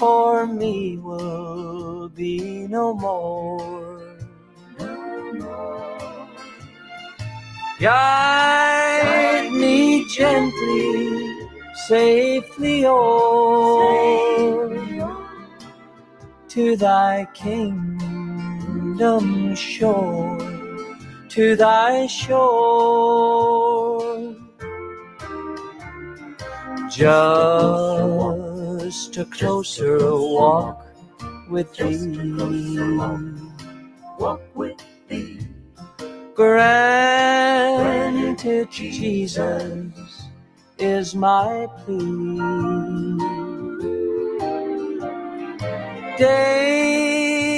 for me will be no more. Guide me gently, safely on to thy kingdom shore, to thy shore. Just a closer walk with thee. Walk with thee. Granted, Jesus is my plea. Daily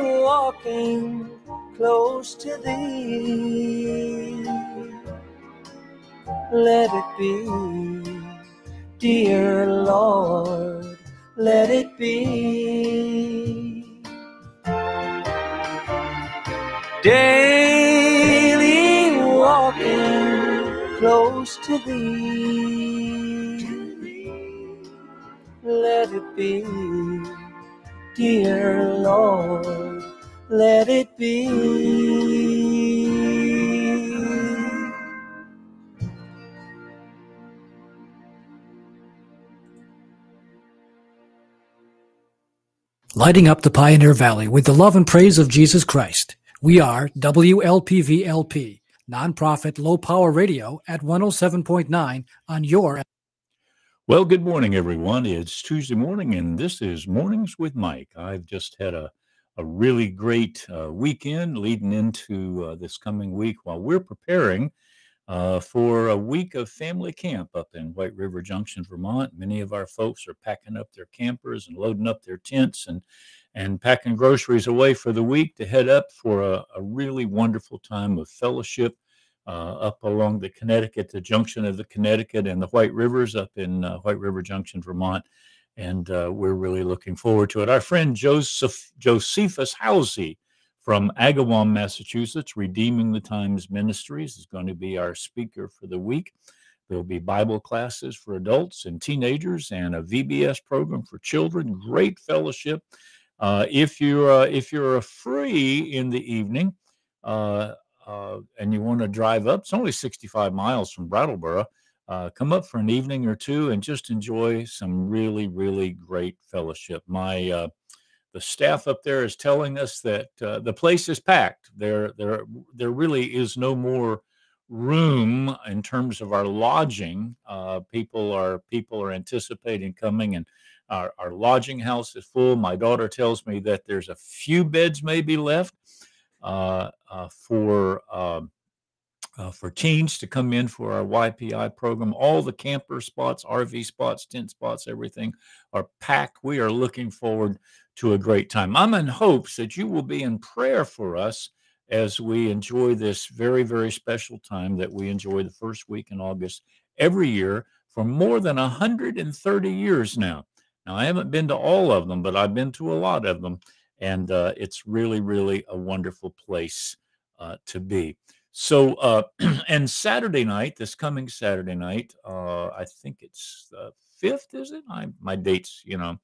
walking close to thee. Let it be, dear Lord, let it be. Daily walking close to thee. Let it be, dear Lord, let it be. Lighting up the Pioneer Valley with the love and praise of Jesus Christ. We are WLPVLP, nonprofit low power radio at 107.9 on your. Well, good morning, everyone. It's Tuesday morning, and this is Mornings with Mike. I've just had a, a really great uh, weekend leading into uh, this coming week while we're preparing uh, for a week of family camp up in White River Junction, Vermont. Many of our folks are packing up their campers and loading up their tents and and packing groceries away for the week to head up for a, a really wonderful time of fellowship uh, up along the Connecticut, the junction of the Connecticut and the White Rivers up in uh, White River Junction, Vermont. And uh, we're really looking forward to it. Our friend Joseph Josephus Housey from Agawam, Massachusetts, Redeeming the Times Ministries is going to be our speaker for the week. There'll be Bible classes for adults and teenagers and a VBS program for children. Great fellowship. Uh, if you're uh, if you're free in the evening uh, uh and you want to drive up, it's only 65 miles from Brattleboro. Uh, come up for an evening or two and just enjoy some really really great fellowship. My uh, the staff up there is telling us that the place is packed. There there there really is no more room in terms of our lodging. people are people are anticipating coming and our, our lodging house is full. My daughter tells me that there's a few beds maybe left uh, uh, for um, uh, for teens to come in for our YPI program. All the camper spots, RV spots, tent spots, everything are packed. We are looking forward to a great time. I'm in hopes that you will be in prayer for us as we enjoy this very, very special time that we enjoy the first week in August every year for more than 130 years now. Now, I haven't been to all of them, but I've been to a lot of them. And uh, it's really, really a wonderful place uh, to be. So, uh, and Saturday night, this coming Saturday night, uh, I think it's the fifth, is it? I, my dates, you know,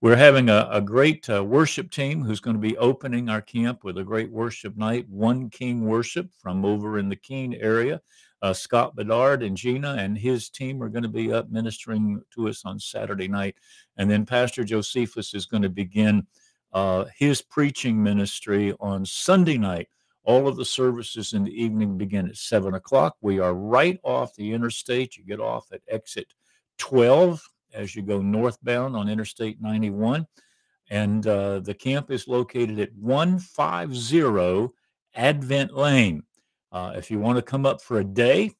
we're having a, a great uh, worship team who's going to be opening our camp with a great worship night, One King Worship from over in the Keene area uh, Scott Bedard and Gina and his team are going to be up ministering to us on Saturday night. And then Pastor Josephus is going to begin uh, his preaching ministry on Sunday night. All of the services in the evening begin at seven o'clock. We are right off the interstate. You get off at exit 12 as you go northbound on Interstate 91. And uh, the camp is located at 150 Advent Lane. Uh, if you want to come up for a day,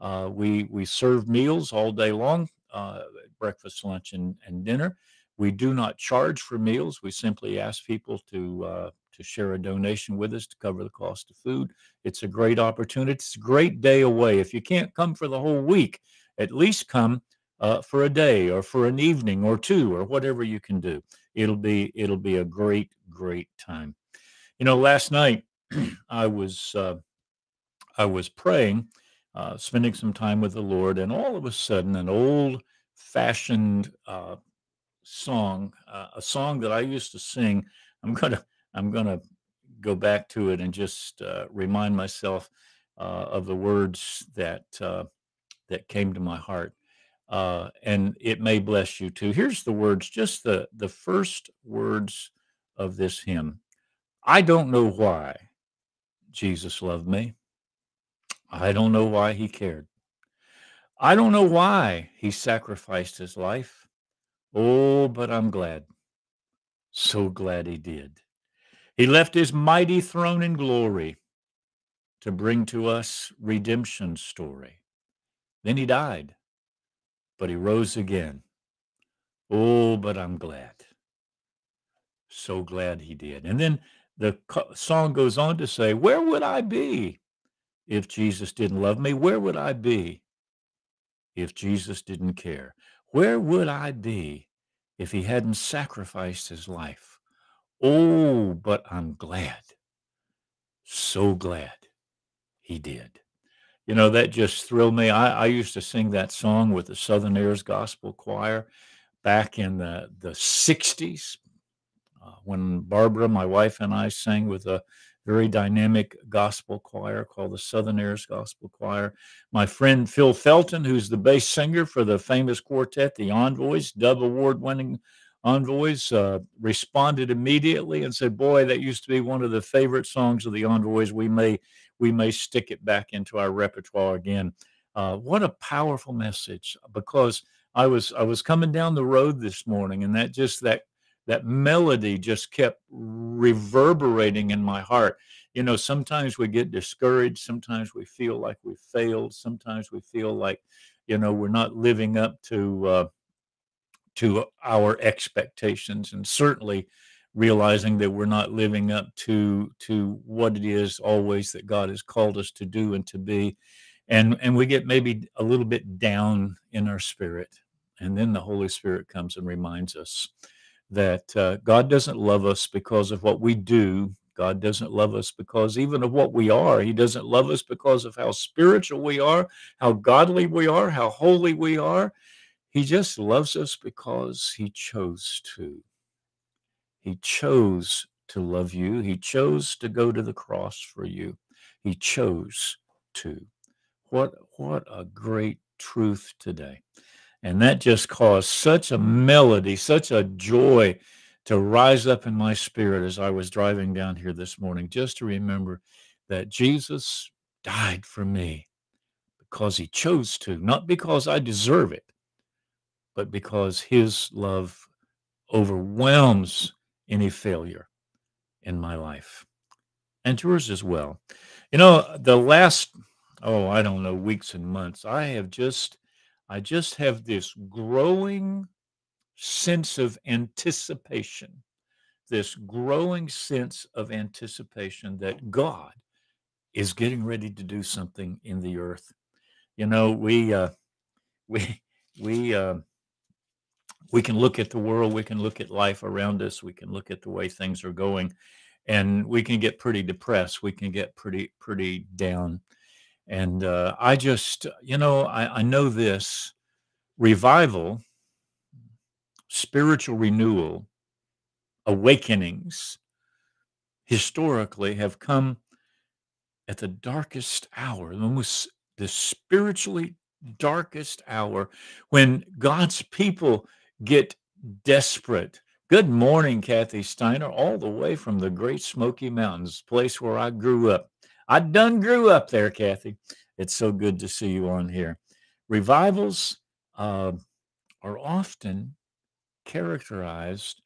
uh, we we serve meals all day long, uh, breakfast, lunch, and, and dinner. We do not charge for meals. We simply ask people to uh, to share a donation with us to cover the cost of food. It's a great opportunity. It's a great day away. If you can't come for the whole week, at least come uh, for a day or for an evening or two or whatever you can do. It'll be it'll be a great great time. You know, last night I was uh, I was praying, uh, spending some time with the Lord, and all of a sudden, an old fashioned uh, song, uh, a song that I used to sing. I'm gonna I'm gonna go back to it and just uh, remind myself uh, of the words that uh, that came to my heart, uh, and it may bless you too. Here's the words, just the the first words of this hymn. I don't know why Jesus loved me. I don't know why he cared. I don't know why he sacrificed his life. Oh, but I'm glad. So glad he did. He left his mighty throne in glory to bring to us redemption story. Then he died, but he rose again. Oh, but I'm glad. So glad he did. And then the song goes on to say, Where would I be if Jesus didn't love me? Where would I be if Jesus didn't care? Where would I be if he hadn't sacrificed his life? Oh, but I'm glad. So glad he did. You know, that just thrilled me. I, I used to sing that song with the Southern Airs Gospel Choir back in the, the 60s uh, when Barbara, my wife, and I sang with a very dynamic gospel choir called the Southern Airs Gospel Choir. My friend Phil Felton, who's the bass singer for the famous quartet, the Envoys, Dove Award winning Envoys, uh, responded immediately and said, Boy, that used to be one of the favorite songs of the Envoys. We may, we may stick it back into our repertoire again. Uh, what a powerful message because I was I was coming down the road this morning and that just that that melody just kept reverberating in my heart. You know, sometimes we get discouraged, sometimes we feel like we failed, sometimes we feel like, you know, we're not living up to uh, to our expectations, and certainly realizing that we're not living up to to what it is always that God has called us to do and to be. And and we get maybe a little bit down in our spirit. And then the Holy Spirit comes and reminds us that uh, God doesn't love us because of what we do. God doesn't love us because even of what we are. He doesn't love us because of how spiritual we are, how godly we are, how holy we are. He just loves us because He chose to. He chose to love you. He chose to go to the cross for you. He chose to. What what a great truth today. And that just caused such a melody, such a joy to rise up in my spirit as I was driving down here this morning, just to remember that Jesus died for me because he chose to, not because I deserve it, but because his love overwhelms any failure in my life and yours as well. You know, the last, oh, I don't know, weeks and months, I have just I just have this growing sense of anticipation, this growing sense of anticipation that God is getting ready to do something in the earth. You know, we uh, we we uh, we can look at the world, we can look at life around us, we can look at the way things are going, and we can get pretty depressed. We can get pretty pretty down. And uh, I just, you know, I, I know this revival, spiritual renewal, awakenings historically have come at the darkest hour, the most the spiritually darkest hour when God's people get desperate. Good morning, Kathy Steiner, all the way from the Great Smoky Mountains, place where I grew up. I done grew up there, Kathy. It's so good to see you on here. Revivals uh, are often characterized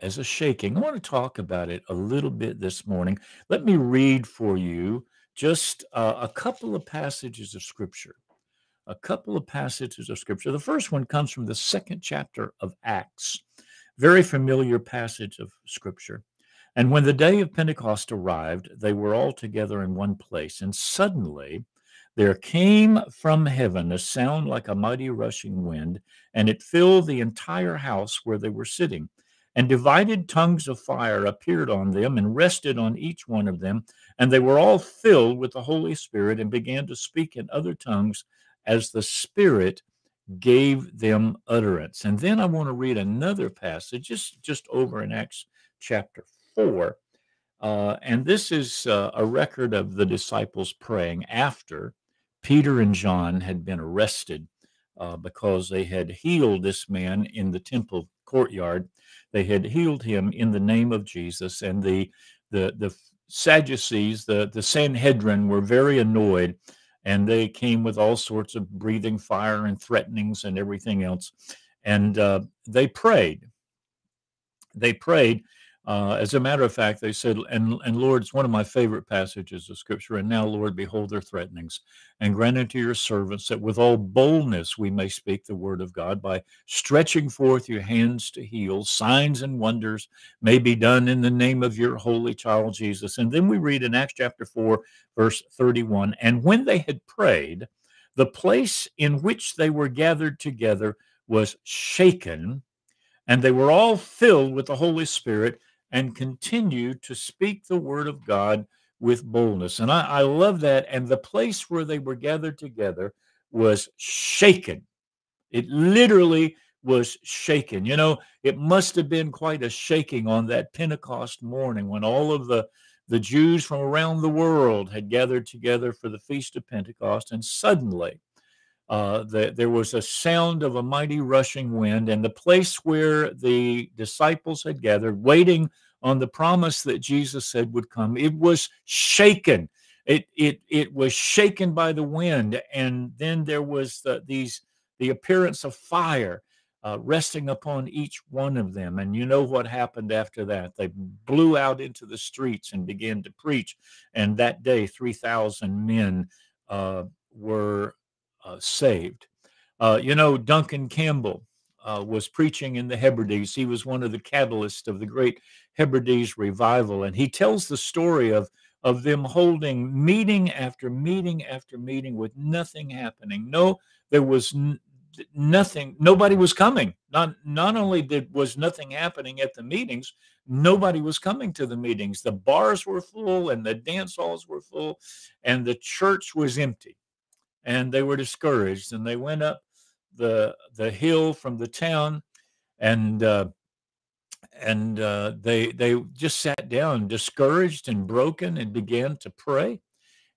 as a shaking. I want to talk about it a little bit this morning. Let me read for you just uh, a couple of passages of Scripture. A couple of passages of Scripture. The first one comes from the second chapter of Acts, very familiar passage of Scripture. And when the day of Pentecost arrived, they were all together in one place. And suddenly there came from heaven a sound like a mighty rushing wind, and it filled the entire house where they were sitting. And divided tongues of fire appeared on them and rested on each one of them. And they were all filled with the Holy Spirit and began to speak in other tongues as the Spirit gave them utterance. And then I want to read another passage just, just over in Acts chapter 4. Uh, and this is uh, a record of the disciples praying after Peter and John had been arrested uh, because they had healed this man in the temple courtyard. They had healed him in the name of Jesus, and the the the Sadducees, the the Sanhedrin, were very annoyed, and they came with all sorts of breathing fire and threatenings and everything else, and uh, they prayed. They prayed uh, as a matter of fact, they said, and, and Lord, it's one of my favorite passages of Scripture. And now, Lord, behold their threatenings, and grant unto your servants that with all boldness we may speak the word of God by stretching forth your hands to heal. Signs and wonders may be done in the name of your holy child Jesus. And then we read in Acts chapter 4, verse 31 And when they had prayed, the place in which they were gathered together was shaken, and they were all filled with the Holy Spirit and continue to speak the word of God with boldness. And I, I love that. And the place where they were gathered together was shaken. It literally was shaken. You know, it must have been quite a shaking on that Pentecost morning when all of the the Jews from around the world had gathered together for the feast of Pentecost, and suddenly uh, the, there was a sound of a mighty rushing wind, and the place where the disciples had gathered, waiting on the promise that Jesus said would come, it was shaken. It it it was shaken by the wind, and then there was the, these the appearance of fire uh, resting upon each one of them. And you know what happened after that? They blew out into the streets and began to preach. And that day, three thousand men uh, were saved. Uh, you know, Duncan Campbell uh, was preaching in the Hebrides. He was one of the catalysts of the great Hebrides revival, and he tells the story of of them holding meeting after meeting after meeting with nothing happening. No, there was nothing. Nobody was coming. Not not only did was nothing happening at the meetings, nobody was coming to the meetings. The bars were full and the dance halls were full, and the church was empty and they were discouraged and they went up the the hill from the town and uh, and uh, they they just sat down discouraged and broken and began to pray.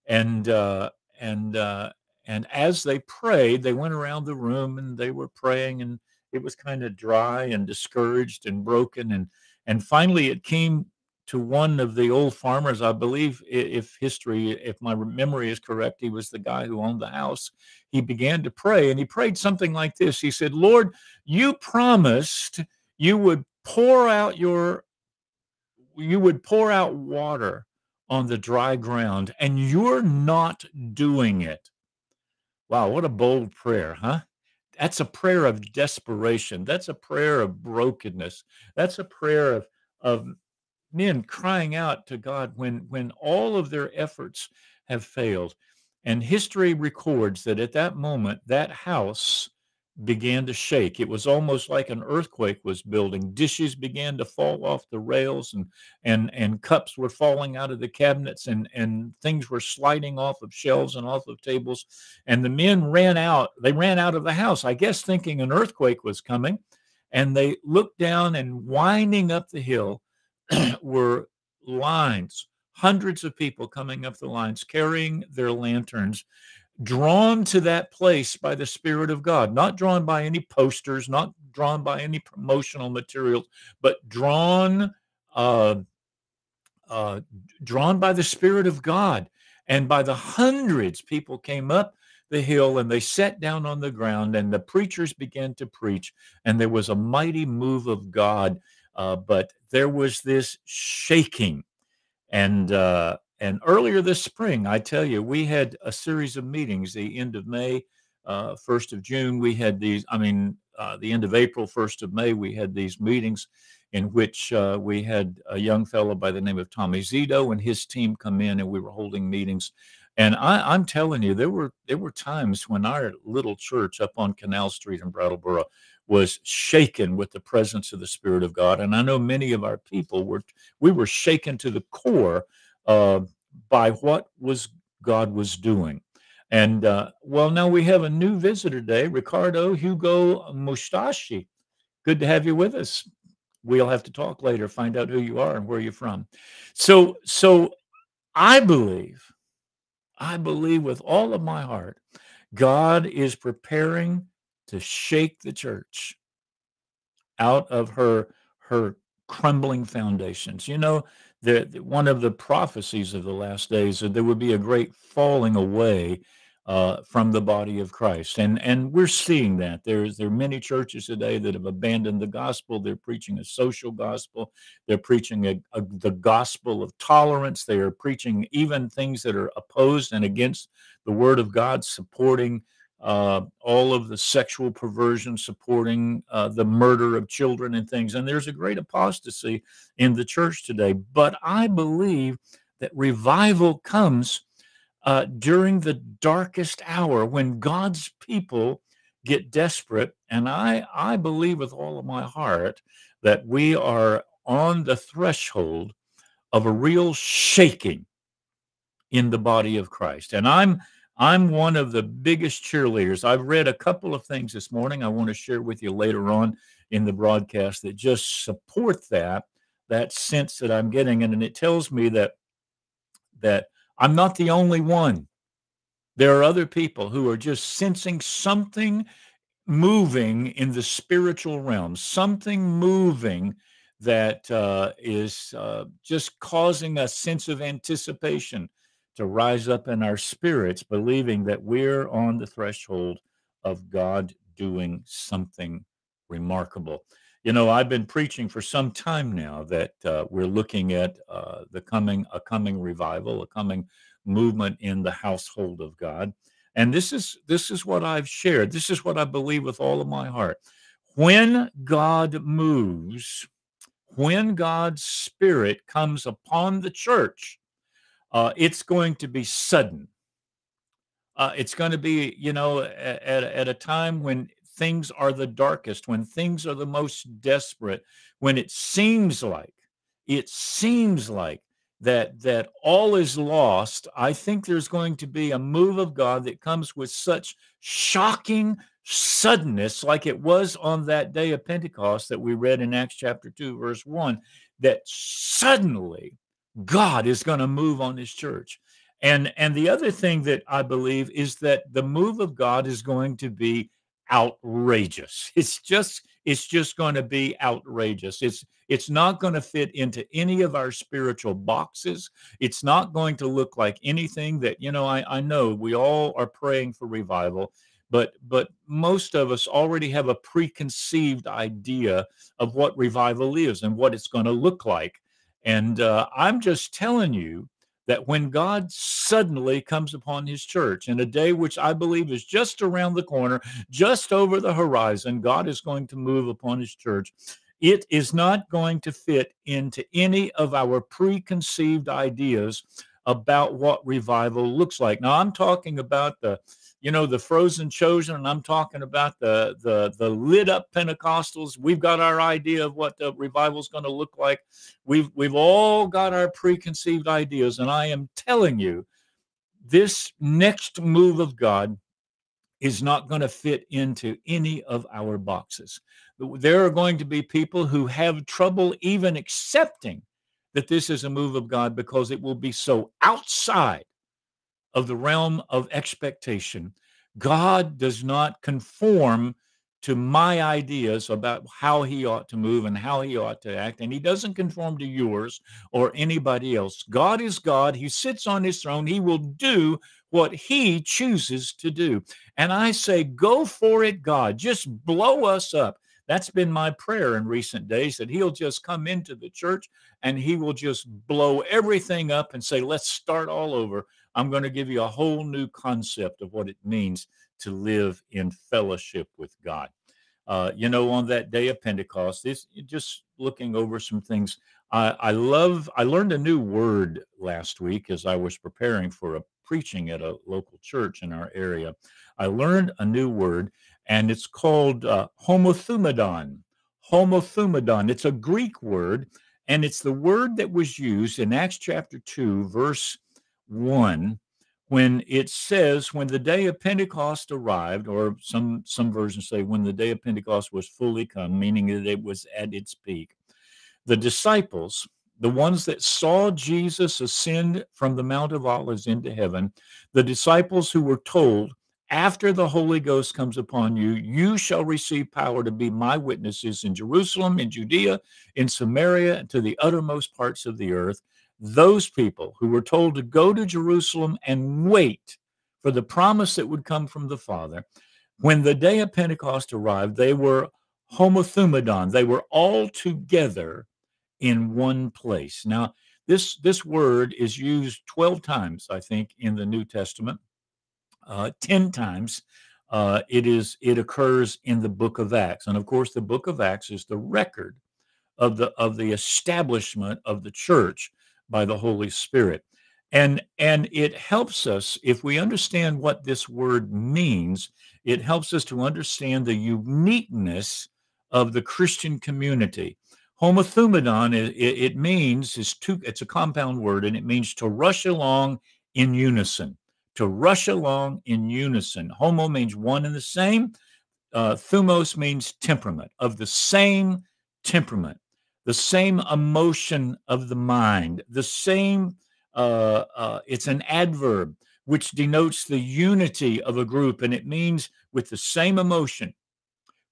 And uh, and uh, and as they prayed they went around the room and they were praying and it was kind of dry and discouraged and broken and and finally it came to one of the old farmers. I believe, if history, if my memory is correct, he was the guy who owned the house. He began to pray, and he prayed something like this He said, Lord, you promised you would pour out your you would pour out water on the dry ground and you're not doing it wow what a bold prayer huh that's a prayer of desperation that's a prayer of brokenness that's a prayer of of men crying out to God when when all of their efforts have failed. And history records that at that moment, that house began to shake. It was almost like an earthquake was building. Dishes began to fall off the rails and and and cups were falling out of the cabinets and and things were sliding off of shelves and off of tables. And the men ran out. They ran out of the house, I guess thinking an earthquake was coming. And they looked down and winding up the hill were lines, hundreds of people coming up the lines carrying their lanterns, drawn to that place by the Spirit of God, not drawn by any posters, not drawn by any promotional materials, but drawn. Uh, uh, drawn by the Spirit of God. And by the hundreds, people came up the hill and they sat down on the ground, and the preachers began to preach. And there was a mighty move of God uh, but there was this shaking, and uh, and earlier this spring, I tell you, we had a series of meetings. The end of May, uh, first of June, we had these. I mean, uh, the end of April, first of May, we had these meetings in which uh, we had a young fellow by the name of Tommy Zito and his team come in, and we were holding meetings. And I, am telling you, there were there were times when our little church up on Canal Street in Brattleboro was shaken with the presence of the Spirit of God. And I know many of our people were, we were shaken to the core uh, by what was God was doing. And uh, well, now we have a new visitor today, Ricardo Hugo Mustashi. Good to have you with us. We'll have to talk later, find out who you are and where you're from. So, so I believe, I believe with all of my heart, God is preparing to shake the church out of her her crumbling foundations. You know, the, one of the prophecies of the last days that there would be a great falling away uh, from the body of Christ, and and we're seeing that. There's there are many churches today that have abandoned the gospel. They're preaching a social gospel. They're preaching a, a, the gospel of tolerance. They are preaching even things that are opposed and against the word of God, supporting uh, all of the sexual perversion, supporting uh, the murder of children and things. And there's a great apostasy in the church today. But I believe that revival comes uh, during the darkest hour when God's people get desperate. And I, I believe with all of my heart that we are on the threshold of a real shaking in the body of Christ. And I'm I'm one of the biggest cheerleaders. I've read a couple of things this morning I want to share with you later on in the broadcast that just support that that sense that I'm getting and it tells me that that I'm not the only one. There are other people who are just sensing something moving in the spiritual realm, something moving that uh, is uh, just causing a sense of anticipation to rise up in our spirits, believing that we're on the threshold of God doing something remarkable. You know, I've been preaching for some time now that uh, we're looking at uh, the coming a coming revival, a coming movement in the household of God. And this is this is what I've shared. This is what I believe with all of my heart. When God moves, when God's spirit comes upon the church, uh, it's going to be sudden. Uh, it's going to be, you know, at, at a time when things are the darkest, when things are the most desperate, when it seems like, it seems like that that all is lost, I think there's going to be a move of God that comes with such shocking suddenness, like it was on that day of Pentecost that we read in Acts chapter 2, verse 1, that suddenly God is going to move on his church. And and the other thing that I believe is that the move of God is going to be outrageous. It's just it's just going to be outrageous. It's it's not going to fit into any of our spiritual boxes. It's not going to look like anything that, you know, I, I know we all are praying for revival, but but most of us already have a preconceived idea of what revival is and what it's going to look like. And uh, I'm just telling you that when God suddenly comes upon his church in a day which I believe is just around the corner, just over the horizon, God is going to move upon his church. It is not going to fit into any of our preconceived ideas about what revival looks like. Now, I'm talking about the you know the frozen chosen and i'm talking about the the the lit up pentecostals. We've got our idea of what the revival is going to look like. We've we've all got our preconceived ideas and i am telling you this next move of god is not going to fit into any of our boxes. There are going to be people who have trouble even accepting that this is a move of god because it will be so outside of the realm of expectation. God does not conform to my ideas about how he ought to move and how he ought to act. And he doesn't conform to yours or anybody else. God is God. He sits on his throne. He will do what he chooses to do. And I say, go for it, God. Just blow us up. That's been my prayer in recent days that he'll just come into the church and he will just blow everything up and say, let's start all over I'm going to give you a whole new concept of what it means to live in fellowship with God. Uh, you know, on that day of Pentecost, this just looking over some things. I, I love. I learned a new word last week as I was preparing for a preaching at a local church in our area. I learned a new word, and it's called uh, homothumadon. Homothumadon. It's a Greek word, and it's the word that was used in Acts chapter two, verse 1 when it says when the day of pentecost arrived or some some versions say when the day of pentecost was fully come meaning that it was at its peak. The disciples the ones that saw jesus ascend from the mount of olives into heaven the disciples who were told after the holy ghost comes upon you you shall receive power to be my witnesses in jerusalem in judea in samaria and to the uttermost parts of the earth those people who were told to go to Jerusalem and wait for the promise that would come from the Father, when the day of Pentecost arrived, they were homothumadon. They were all together in one place. Now, this, this word is used 12 times, I think, in the New Testament. Uh, 10 times uh, it is it occurs in the book of Acts. And of course, the book of Acts is the record of the of the establishment of the church by the Holy Spirit. And, and it helps us, if we understand what this word means, it helps us to understand the uniqueness of the Christian community. Homothumadon, it, it means, is two, it's a compound word, and it means to rush along in unison. To rush along in unison. Homo means one and the same. Uh, thumos means temperament, of the same temperament the same emotion of the mind, the same, uh, uh, it's an adverb which denotes the unity of a group, and it means with the same emotion,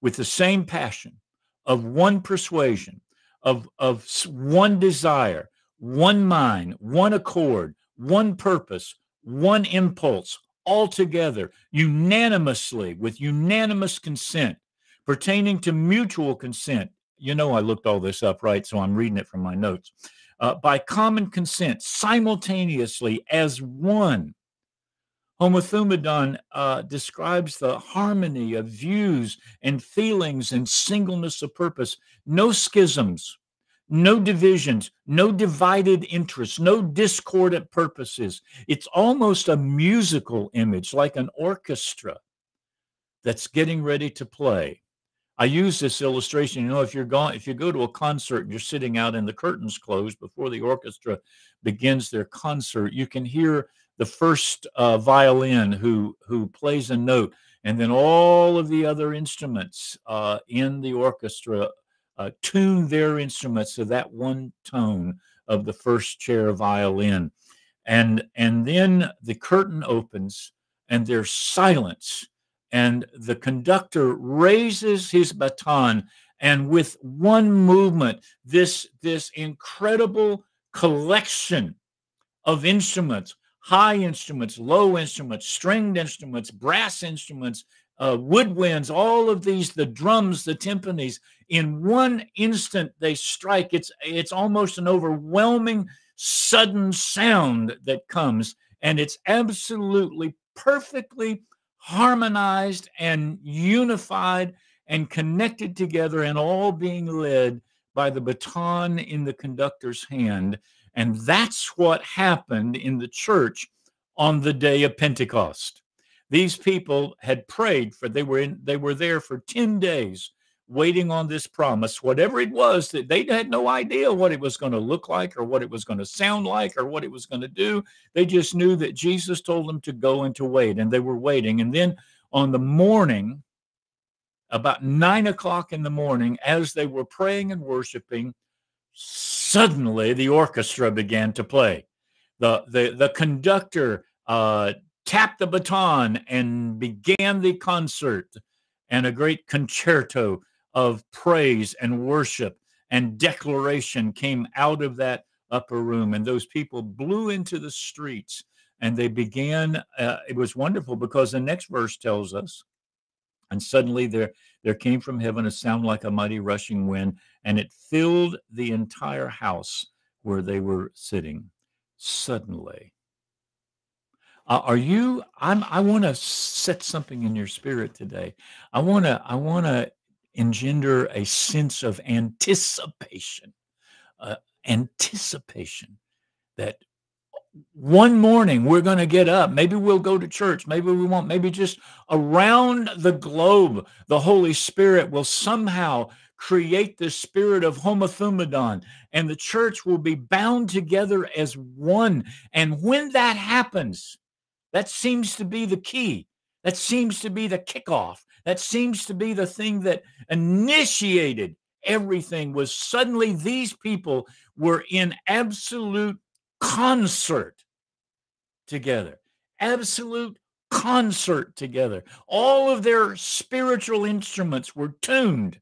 with the same passion, of one persuasion, of, of one desire, one mind, one accord, one purpose, one impulse, all together, unanimously, with unanimous consent, pertaining to mutual consent you know I looked all this up, right? So I'm reading it from my notes. Uh, by common consent, simultaneously as one. Homothumadon uh, describes the harmony of views and feelings and singleness of purpose. No schisms, no divisions, no divided interests, no discordant purposes. It's almost a musical image, like an orchestra that's getting ready to play. I use this illustration. You know, if you're going, if you go to a concert and you're sitting out and the curtains close before the orchestra begins their concert, you can hear the first uh, violin who who plays a note, and then all of the other instruments uh, in the orchestra uh, tune their instruments to that one tone of the first chair violin, and and then the curtain opens and there's silence and the conductor raises his baton and with one movement this this incredible collection of instruments high instruments low instruments stringed instruments brass instruments uh, woodwinds all of these the drums the timpanis in one instant they strike. It's it's almost an overwhelming sudden sound that comes and it's absolutely perfectly harmonized and unified and connected together and all being led by the baton in the conductor's hand. And that's what happened in the church on the day of Pentecost. These people had prayed for they were in they were there for 10 days waiting on this promise, whatever it was that they had no idea what it was going to look like or what it was going to sound like or what it was going to do. They just knew that Jesus told them to go and to wait, and they were waiting. And then on the morning, about nine o'clock in the morning, as they were praying and worshiping, suddenly the orchestra began to play. The, the, the conductor uh, tapped the baton and began the concert and a great concerto of praise and worship and declaration came out of that upper room. And those people blew into the streets and they began. Uh, it was wonderful because the next verse tells us, and suddenly there, there came from heaven a sound like a mighty rushing wind, and it filled the entire house where they were sitting. Suddenly. Uh, are you? I'm. I want to set something in your spirit today. I want to. I want to engender a sense of anticipation, uh, anticipation that one morning we're going to get up. Maybe we'll go to church. Maybe we won't. Maybe just around the globe, the Holy Spirit will somehow create the spirit of homothumadon and the church will be bound together as one. And when that happens, That seems to be the key. That seems to be the kickoff. That seems to be the thing that initiated everything was suddenly these people were in absolute concert together. Absolute concert together. All of their spiritual instruments were tuned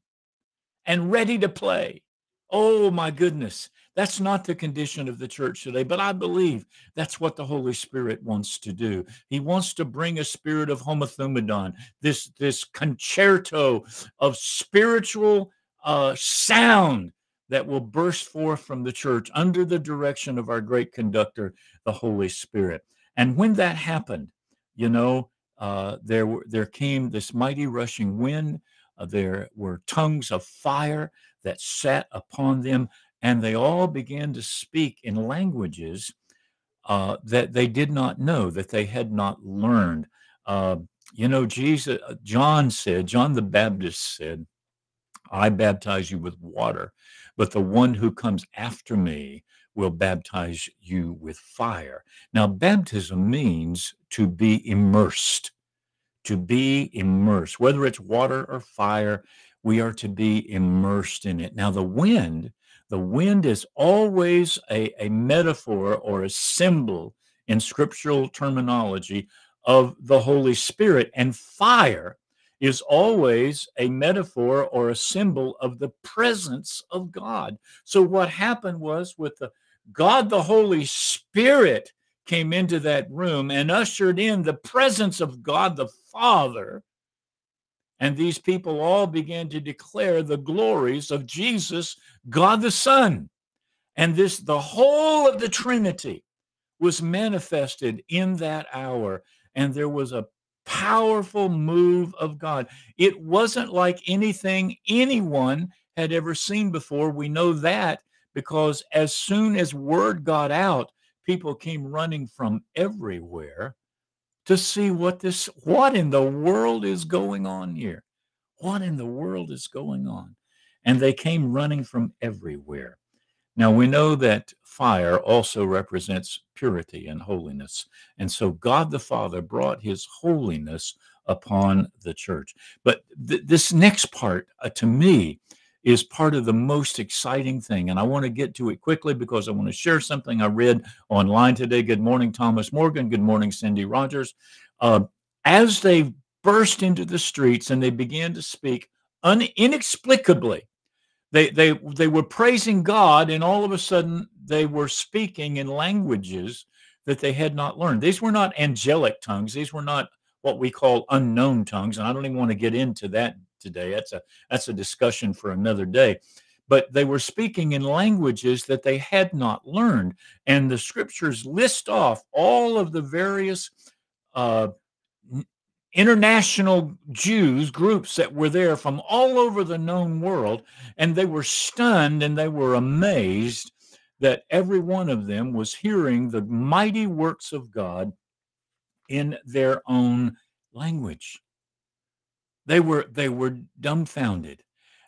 and ready to play. Oh my goodness. That's not the condition of the church today, but I believe that's what the Holy Spirit wants to do. He wants to bring a spirit of homothumadon, this, this concerto of spiritual uh, sound that will burst forth from the church under the direction of our great conductor, the Holy Spirit. And when that happened, you know, uh, there there came this mighty rushing wind. Uh, there were tongues of fire that sat upon them, and they all began to speak in languages uh, that they did not know, that they had not learned. Uh, you know, Jesus, uh, John said, John the Baptist said, "I baptize you with water, but the one who comes after me." will baptize you with fire. Now, baptism means to be immersed, to be immersed, whether it's water or fire, we are to be immersed in it. Now, the wind, the wind is always a, a metaphor or a symbol in scriptural terminology of the Holy Spirit, and fire is always a metaphor or a symbol of the presence of God. So, what happened was with the God the Holy Spirit came into that room and ushered in the presence of God the Father. And these people all began to declare the glories of Jesus, God the Son. And this, the whole of the Trinity was manifested in that hour. And there was a powerful move of God. It wasn't like anything anyone had ever seen before. We know that because as soon as word got out, people came running from everywhere to see what this what in the world is going on here. What in the world is going on? And they came running from everywhere. Now we know that fire also represents purity and holiness. And so God the Father brought his holiness upon the church. But th- this next part uh, to me is part of the most exciting thing. And I want to get to it quickly because I want to share something I read online today. Good morning, Thomas Morgan. Good morning, Cindy Rogers. Uh, as they burst into the streets and they began to speak un- inexplicably, they, they, they were praising God, and all of a sudden they were speaking in languages that they had not learned. These were not angelic tongues, these were not what we call unknown tongues. And I don't even want to get into that today. That's a that's a discussion for another day. But they were speaking in languages that they had not learned, and the scriptures list off all of the various uh, international Jews groups that were there from all over the known world, and they were stunned and they were amazed that every one of them was hearing the mighty works of God in their own language. They were they were dumbfounded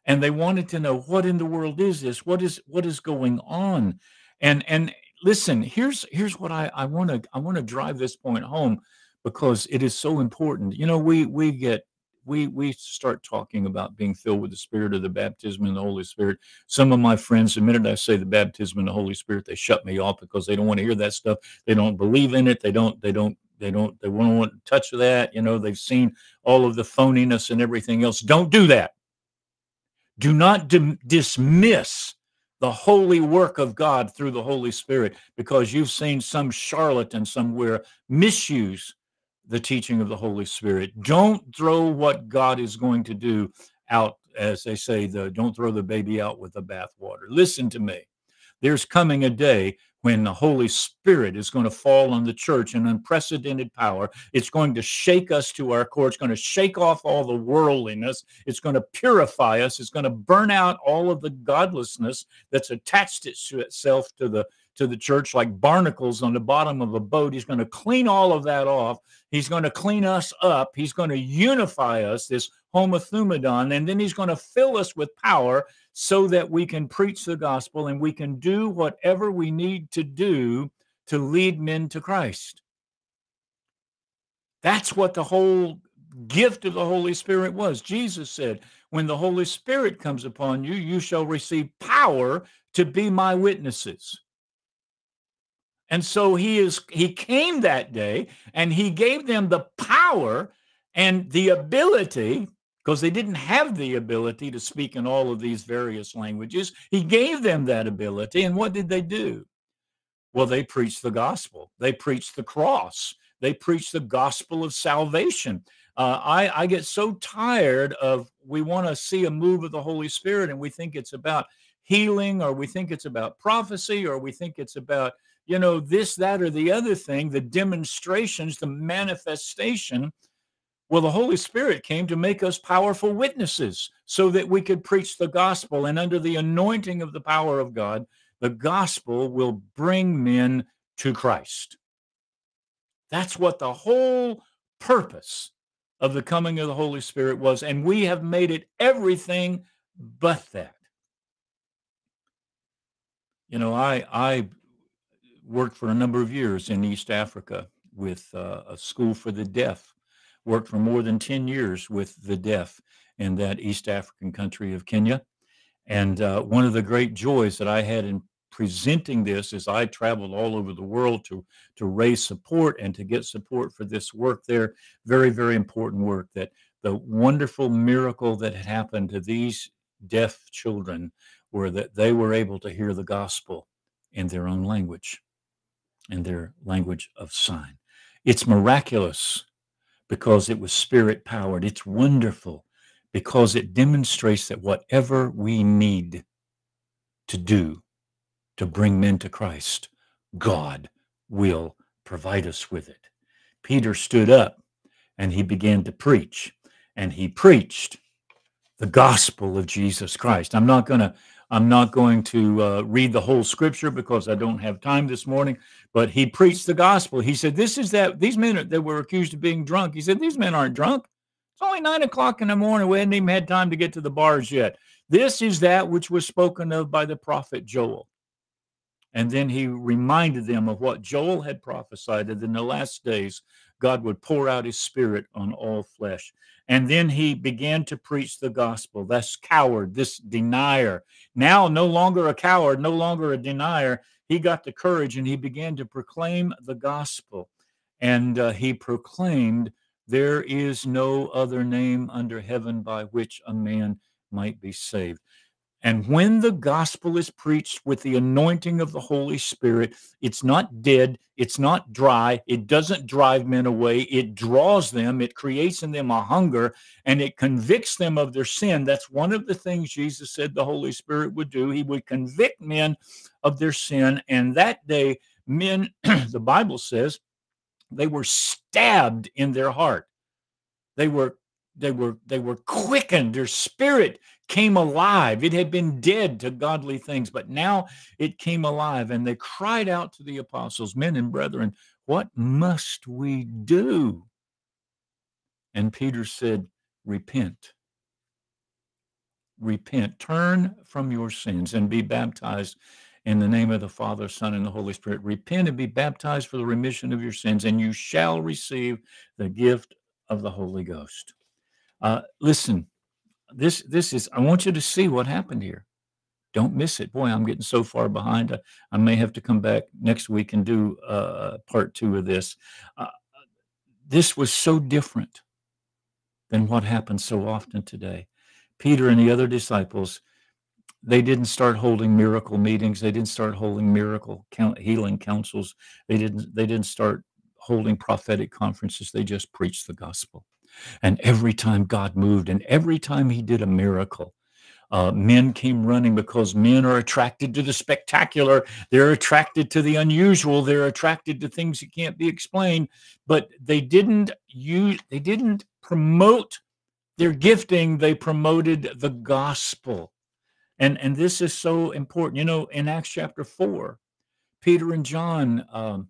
and they wanted to know what in the world is this? What is what is going on? And and listen, here's here's what I I want to I want to drive this point home because it is so important. You know, we we get we we start talking about being filled with the Spirit of the baptism in the Holy Spirit. Some of my friends, the minute I say the baptism in the Holy Spirit, they shut me off because they don't want to hear that stuff. They don't believe in it. They don't they don't they don't they won't want to touch that. You know, they've seen all of the phoniness and everything else. Don't do that. Do not dim- dismiss the holy work of God through the Holy Spirit because you've seen some charlatan somewhere misuse the teaching of the Holy Spirit. Don't throw what God is going to do out, as they say, the don't throw the baby out with the bathwater. Listen to me. There's coming a day when the Holy Spirit is going to fall on the church in unprecedented power. It's going to shake us to our core. It's going to shake off all the worldliness. It's going to purify us. It's going to burn out all of the godlessness that's attached itself to the to the church like barnacles on the bottom of a boat. He's going to clean all of that off. He's going to clean us up. He's going to unify us, this homothumadon, and then he's going to fill us with power so that we can preach the gospel and we can do whatever we need to do to lead men to Christ. That's what the whole gift of the Holy Spirit was. Jesus said, When the Holy Spirit comes upon you, you shall receive power to be my witnesses. And so he is he came that day and he gave them the power and the ability because they didn't have the ability to speak in all of these various languages. He gave them that ability and what did they do? Well, they preached the gospel. They preached the cross. They preached the gospel of salvation. Uh, I, I get so tired of we want to see a move of the Holy Spirit and we think it's about healing or we think it's about prophecy or we think it's about you know this that or the other thing the demonstrations the manifestation well the holy spirit came to make us powerful witnesses so that we could preach the gospel and under the anointing of the power of god the gospel will bring men to christ that's what the whole purpose of the coming of the holy spirit was and we have made it everything but that you know, I I worked for a number of years in East Africa with uh, a school for the deaf. Worked for more than ten years with the deaf in that East African country of Kenya. And uh, one of the great joys that I had in presenting this is I traveled all over the world to to raise support and to get support for this work there. Very, very important work that the wonderful miracle that had happened to these deaf children were that they were able to hear the gospel in their own language, in their language of sign. It's miraculous because it was spirit powered. It's wonderful because it demonstrates that whatever we need to do to bring men to Christ, God will provide us with it. Peter stood up and he began to preach, and he preached the gospel of Jesus Christ. I'm not going to I'm not going to uh, read the whole scripture because I don't have time this morning, but he preached the gospel. He said, This is that these men that were accused of being drunk. He said, These men aren't drunk. It's only nine o'clock in the morning. We hadn't even had time to get to the bars yet. This is that which was spoken of by the prophet Joel. And then he reminded them of what Joel had prophesied that in the last days, God would pour out his spirit on all flesh. And then he began to preach the gospel. That's coward, this denier. Now, no longer a coward, no longer a denier. He got the courage and he began to proclaim the gospel. And uh, he proclaimed, There is no other name under heaven by which a man might be saved. And when the gospel is preached with the anointing of the Holy Spirit, it's not dead, it's not dry, it doesn't drive men away, it draws them, it creates in them a hunger, and it convicts them of their sin. That's one of the things Jesus said the Holy Spirit would do. He would convict men of their sin. And that day, men, the Bible says, they were stabbed in their heart. They were they were they were quickened. Their spirit came alive. It had been dead to godly things but now it came alive and they cried out to the apostles men and brethren what must we do? And peter said repent. Repent. Turn from your sins and be baptized in the name of the Father, Son, and the Holy Spirit. Repent and be baptized for the remission of your sins, and you shall receive the gift of the Holy Ghost. Uh, listen, this this is. I want you to see what happened here. Don't miss it. Boy, I'm getting so far behind. I, I may have to come back next week and do uh, part two of this. Uh, this was so different than what happens so often today. Peter and the other disciples, they didn't start holding miracle meetings. They didn't start holding miracle count, healing councils. They didn't. They didn't start holding prophetic conferences. They just preached the gospel. And every time God moved and every time he did a miracle, uh, men came running because men are attracted to the spectacular. They're attracted to the unusual. They're attracted to things that can't be explained. But they didn't use. They didn't promote their gifting. They promoted the gospel, and and this is so important. You know, in Acts chapter four, Peter and John um,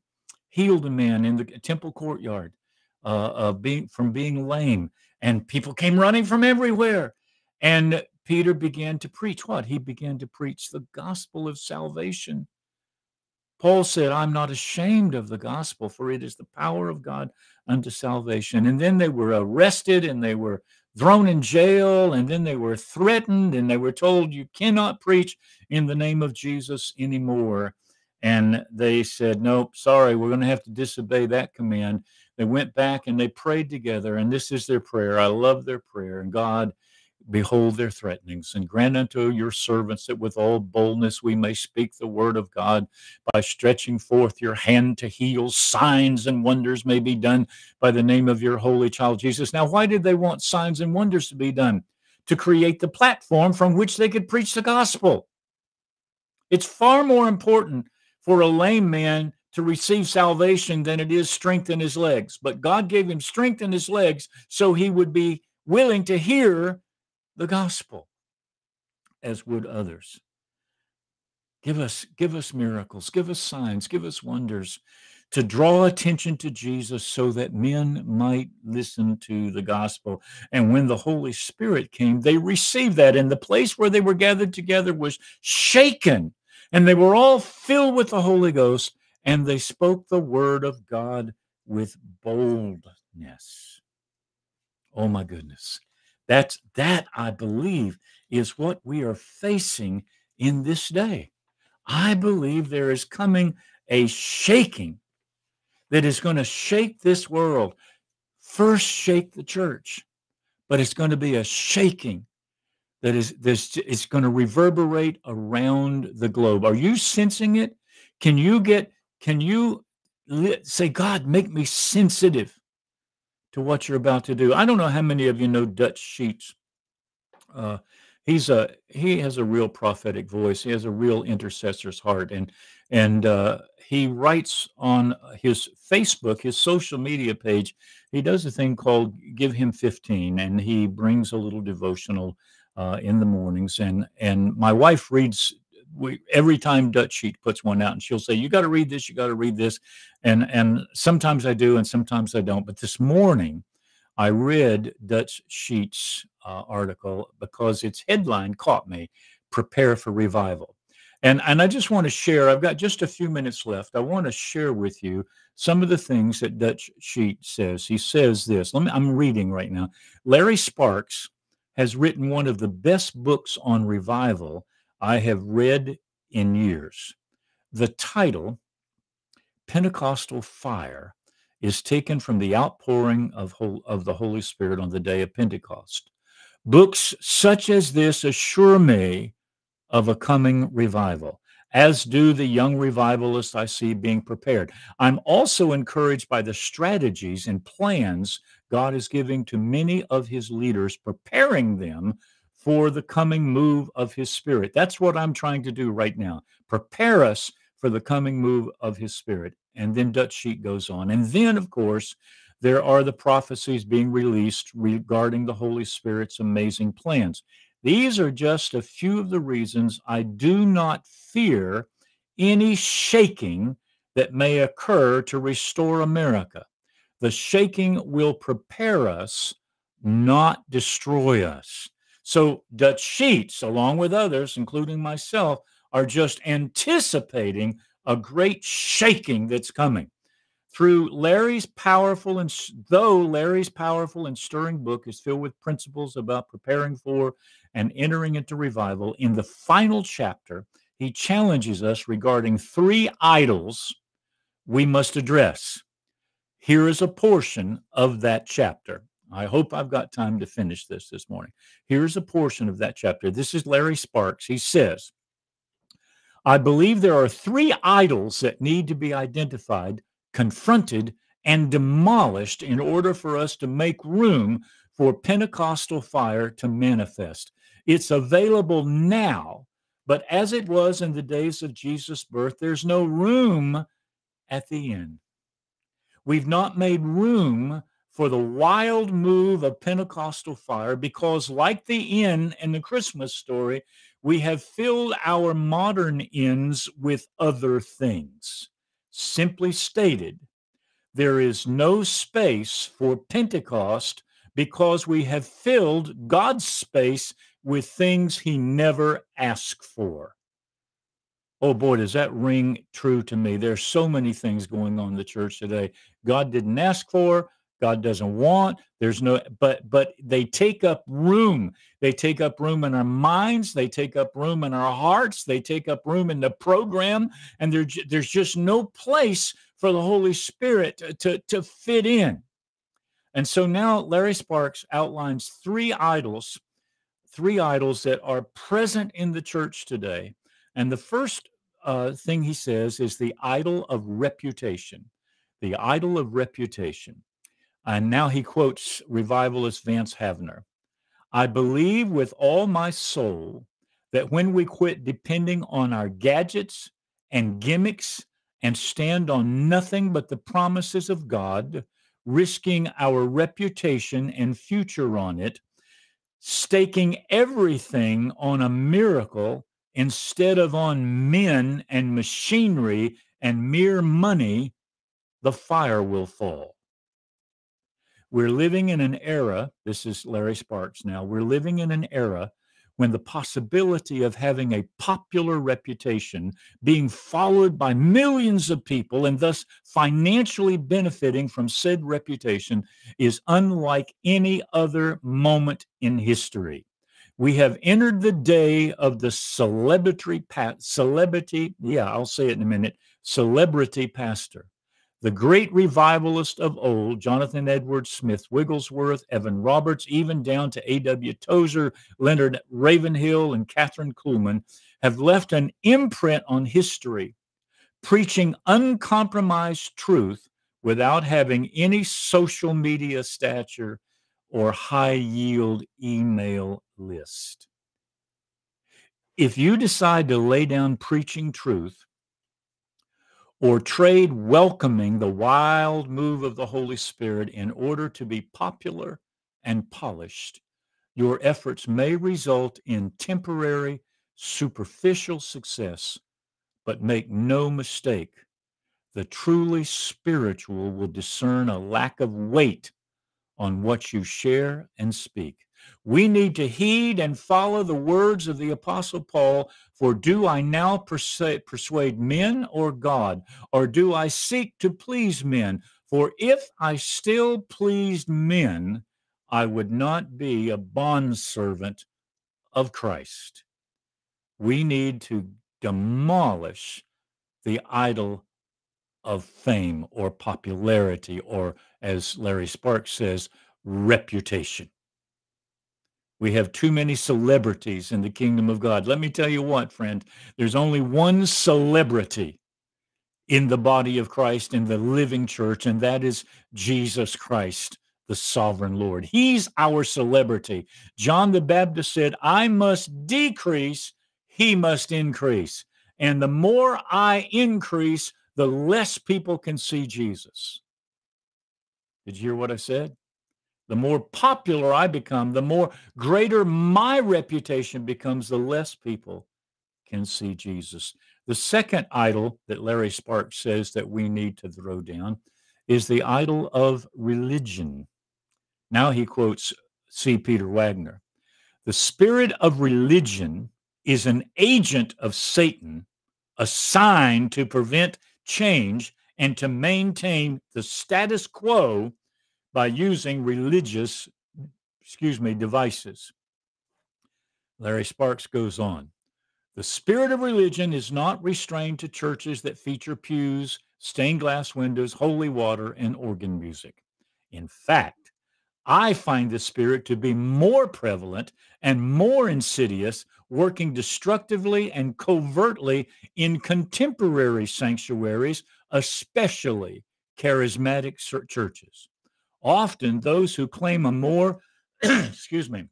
healed a man in the temple courtyard uh, being from being lame, and people came running from everywhere. And Peter began to preach what? He began to preach the gospel of salvation. Paul said, I'm not ashamed of the gospel, for it is the power of God unto salvation. And then they were arrested and they were thrown in jail, and then they were threatened and they were told, You cannot preach in the name of Jesus anymore. And they said, Nope, sorry, we're going to have to disobey that command. They went back and they prayed together, and this is their prayer. I love their prayer. And God, behold their threatenings, and grant unto your servants that with all boldness we may speak the word of God by stretching forth your hand to heal. Signs and wonders may be done by the name of your holy child Jesus. Now, why did they want signs and wonders to be done? To create the platform from which they could preach the gospel. It's far more important for a lame man to receive salvation than it is strength in his legs. But God gave him strength in his legs so he would be willing to hear the gospel as would others. Give us, give us miracles, give us signs, give us wonders to draw attention to Jesus so that men might listen to the gospel. And when the Holy Spirit came, they received that. And the place where they were gathered together was shaken. And they were all filled with the Holy Ghost, and they spoke the word of God with boldness. Oh my goodness. That's that I believe is what we are facing in this day. I believe there is coming a shaking that is going to shake this world. First, shake the church, but it's going to be a shaking that is this it's going to reverberate around the globe. Are you sensing it? Can you get can you say God make me sensitive to what you're about to do. I don't know how many of you know Dutch Sheets. Uh, he's a he has a real prophetic voice. He has a real intercessor's heart, and and uh, he writes on his Facebook, his social media page. He does a thing called "Give Him 15," and he brings a little devotional uh, in the mornings. and And my wife reads we every time Dutch Sheet puts one out, and she'll say, "You got to read this. You got to read this," and and sometimes I do, and sometimes I don't. But this morning, I read Dutch Sheets' uh, article because its headline caught me: "Prepare for Revival." And and I just want to share. I've got just a few minutes left. I want to share with you some of the things that Dutch Sheet says. He says this. Let me. I'm reading right now. Larry Sparks has written one of the best books on revival I have read in years. The title, Pentecostal Fire, is taken from the outpouring of, of the Holy Spirit on the day of Pentecost. Books such as this assure me of a coming revival, as do the young revivalists I see being prepared. I'm also encouraged by the strategies and plans God is giving to many of his leaders, preparing them for the coming move of his spirit. That's what I'm trying to do right now. Prepare us for the coming move of his spirit. And then Dutch Sheet goes on. And then, of course, there are the prophecies being released regarding the Holy Spirit's amazing plans. These are just a few of the reasons I do not fear any shaking that may occur to restore America. The shaking will prepare us, not destroy us. So Dutch Sheets, along with others, including myself, are just anticipating a great shaking that's coming. Through Larry's powerful and though Larry's powerful and stirring book is filled with principles about preparing for and entering into revival, in the final chapter, he challenges us regarding three idols we must address. Here is a portion of that chapter. I hope I've got time to finish this this morning. Here's a portion of that chapter. This is Larry Sparks. He says, I believe there are three idols that need to be identified, confronted, and demolished in order for us to make room for Pentecostal fire to manifest. It's available now, but as it was in the days of Jesus' birth, there's no room at the end. We've not made room for the wild move of Pentecostal fire because, like the inn in the Christmas story, we have filled our modern inns with other things. Simply stated, there is no space for Pentecost because we have filled God's space with things he never asked for. Oh boy, does that ring true to me. There's so many things going on in the church today. God didn't ask for, God doesn't want. There's no but but they take up room. They take up room in our minds, they take up room in our hearts, they take up room in the program and there, there's just no place for the Holy Spirit to, to, to fit in. And so now Larry Sparks outlines three idols, three idols that are present in the church today. And the first uh, thing he says is the idol of reputation. The idol of reputation. And now he quotes revivalist Vance Havner. I believe with all my soul that when we quit depending on our gadgets and gimmicks and stand on nothing but the promises of God, risking our reputation and future on it, staking everything on a miracle instead of on men and machinery and mere money, the fire will fall. We're living in an era, this is Larry Sparks now, we're living in an era when the possibility of having a popular reputation, being followed by millions of people, and thus financially benefiting from said reputation is unlike any other moment in history. We have entered the day of the celebrity, celebrity, yeah, I'll say it in a minute, celebrity pastor. The great revivalist of old, Jonathan Edwards Smith Wigglesworth, Evan Roberts, even down to A.W. Tozer, Leonard Ravenhill, and Kathryn Kuhlman, have left an imprint on history, preaching uncompromised truth without having any social media stature or high yield email list. If you decide to lay down preaching truth, or trade welcoming the wild move of the Holy Spirit in order to be popular and polished, your efforts may result in temporary, superficial success, but make no mistake, the truly spiritual will discern a lack of weight on what you share and speak. We need to heed and follow the words of the Apostle Paul. For do I now persuade men or God, or do I seek to please men? For if I still pleased men, I would not be a bondservant of Christ. We need to demolish the idol of fame or popularity, or as Larry Sparks says, reputation. We have too many celebrities in the kingdom of God. Let me tell you what, friend, there's only one celebrity in the body of Christ, in the living church, and that is Jesus Christ, the sovereign Lord. He's our celebrity. John the Baptist said, I must decrease, he must increase. And the more I increase, the less people can see Jesus. Did you hear what I said? The more popular I become, the more greater my reputation becomes, the less people can see Jesus. The second idol that Larry Sparks says that we need to throw down is the idol of religion. Now he quotes C. Peter Wagner. The spirit of religion is an agent of Satan assigned to prevent change and to maintain the status quo by using religious, excuse me, devices. Larry Sparks goes on. The spirit of religion is not restrained to churches that feature pews, stained glass windows, holy water, and organ music. In fact, I find the spirit to be more prevalent and more insidious, working destructively and covertly in contemporary sanctuaries, especially charismatic churches. Often those who claim a more, excuse me,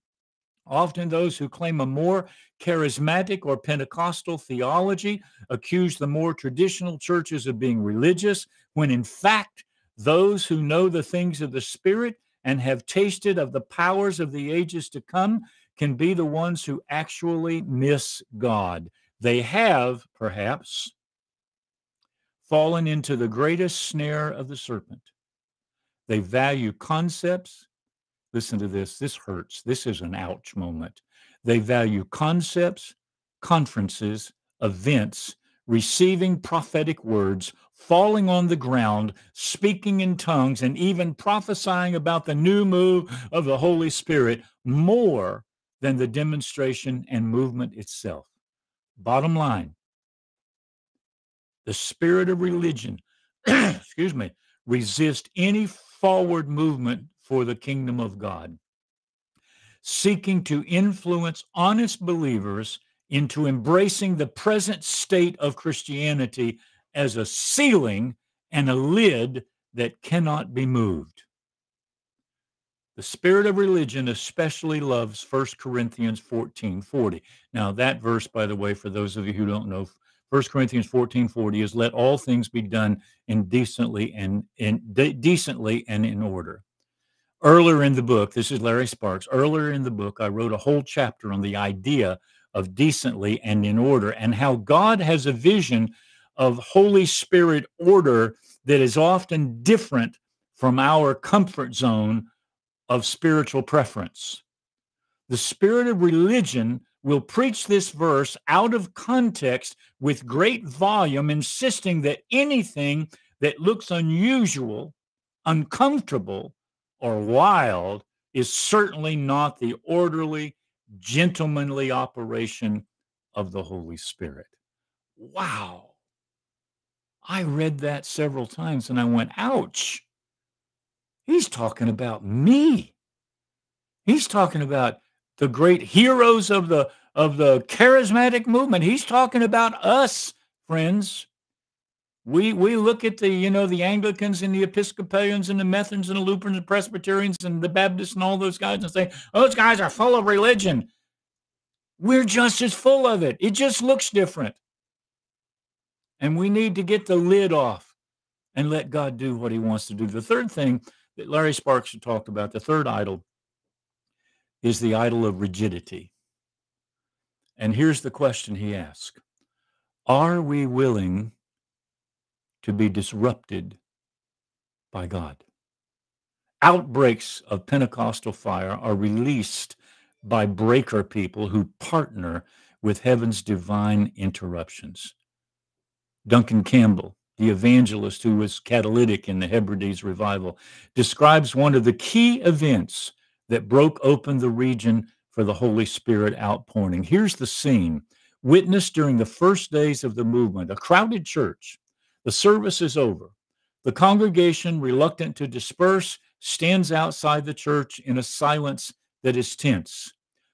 often those who claim a more charismatic or Pentecostal theology accuse the more traditional churches of being religious, when in fact, those who know the things of the Spirit and have tasted of the powers of the ages to come can be the ones who actually miss God. They have, perhaps, fallen into the greatest snare of the serpent they value concepts. Listen to this. This hurts. This is an ouch moment. They value concepts, conferences, events, receiving prophetic words, falling on the ground, speaking in tongues, and even prophesying about the new move of the Holy Spirit more than the demonstration and movement itself. Bottom line the spirit of religion, excuse me, resist any forward movement for the kingdom of God, seeking to influence honest believers into embracing the present state of Christianity as a ceiling and a lid that cannot be moved. The spirit of religion especially loves 1 Corinthians 14 40. Now, that verse, by the way, for those of you who don't know, 1 Corinthians 14 40 is let all things be done indecently and in de- decently and in order. Earlier in the book, this is Larry Sparks. Earlier in the book, I wrote a whole chapter on the idea of decently and in order and how God has a vision of Holy Spirit order that is often different from our comfort zone of spiritual preference. The spirit of religion will preach this verse out of context with great volume, insisting that anything that looks unusual, uncomfortable, or wild is certainly not the orderly, gentlemanly operation of the Holy Spirit. Wow. I read that several times and I went, ouch. He's talking about me. He's talking about the great heroes of the of the charismatic movement. He's talking about us, friends. We we look at the you know the Anglicans and the Episcopalians and the Methodists and the Lutherans and Presbyterians and the Baptists and all those guys and say those guys are full of religion. We're just as full of it. It just looks different. And we need to get the lid off and let God do what he wants to do. The third thing that Larry Sparks talked about, the third idol, is the idol of rigidity. And here's the question he asks Are we willing to be disrupted by God? Outbreaks of Pentecostal fire are released by breaker people who partner with heaven's divine interruptions. Duncan Campbell the evangelist who was catalytic in the Hebrides revival, describes one of the key events that broke open the region for the Holy Spirit outpouring. Here's the scene witnessed during the first days of the movement a crowded church. The service is over. The congregation, reluctant to disperse, stands outside the church in a silence that is tense.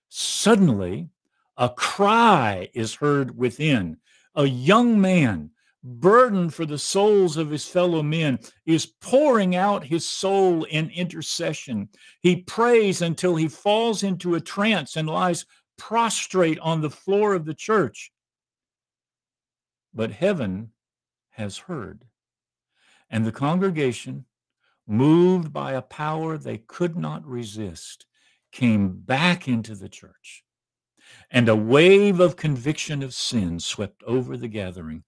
Suddenly, a cry is heard within. A young man burdened for the souls of his fellow men, is pouring out his soul in intercession. He prays until he falls into a trance and lies prostrate on the floor of the church. But heaven has heard. And the congregation, moved by a power they could not resist, came back into the church. And a wave of conviction of sin swept over the gathering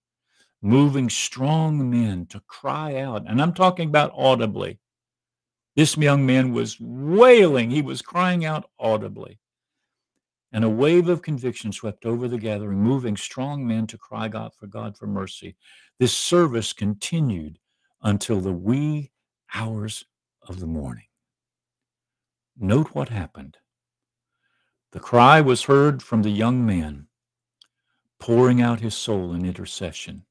moving strong men to cry out. And I'm talking about audibly. This young man was wailing, he was crying out audibly. And a wave of conviction swept over the gathering, moving strong men to cry out for God for mercy. This service continued until the wee hours of the morning. Note what happened. The cry was heard from the young man, pouring out his soul in intercession.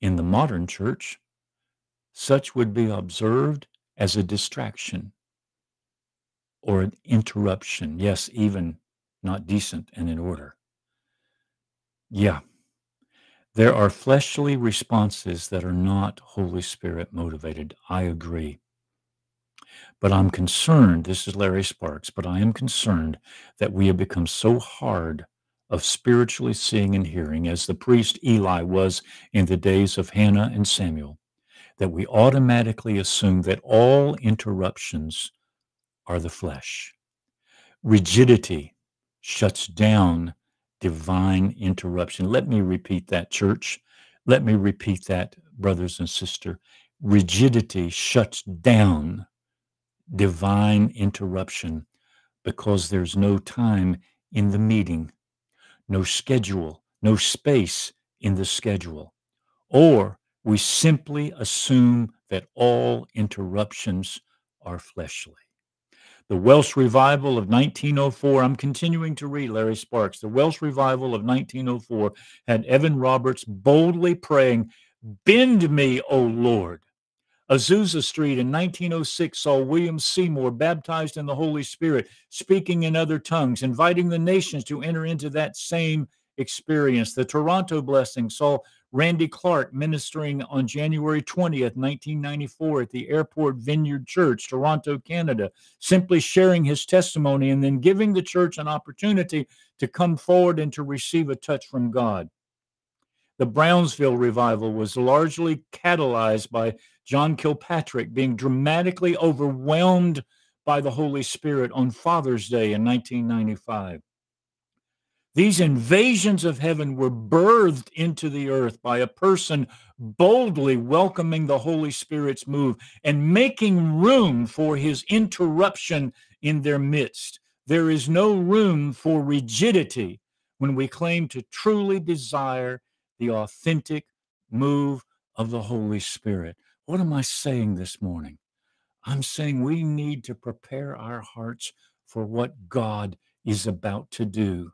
In the modern church, such would be observed as a distraction or an interruption. Yes, even not decent and in order. Yeah, there are fleshly responses that are not Holy Spirit motivated. I agree. But I'm concerned, this is Larry Sparks, but I am concerned that we have become so hard of spiritually seeing and hearing, as the priest Eli was in the days of Hannah and Samuel, that we automatically assume that all interruptions are the flesh. Rigidity shuts down divine interruption. Let me repeat that, church. Let me repeat that, brothers and sisters. Rigidity shuts down divine interruption because there's no time in the meeting no schedule, no space in the schedule, or we simply assume that all interruptions are fleshly. The Welsh revival of 1904, I'm continuing to read Larry Sparks. The Welsh revival of 1904 had Evan Roberts boldly praying, Bend me, O Lord. Azusa Street in 1906 saw William Seymour baptized in the Holy Spirit, speaking in other tongues, inviting the nations to enter into that same experience. The Toronto blessing saw Randy Clark ministering on January 20th, 1994, at the Airport Vineyard Church, Toronto, Canada, simply sharing his testimony and then giving the church an opportunity to come forward and to receive a touch from God. The Brownsville revival was largely catalyzed by John Kilpatrick being dramatically overwhelmed by the Holy Spirit on Father's Day in 1995. These invasions of heaven were birthed into the earth by a person boldly welcoming the Holy Spirit's move and making room for his interruption in their midst. There is no room for rigidity when we claim to truly desire the authentic move of the Holy Spirit. What am I saying this morning? I'm saying we need to prepare our hearts for what God is about to do.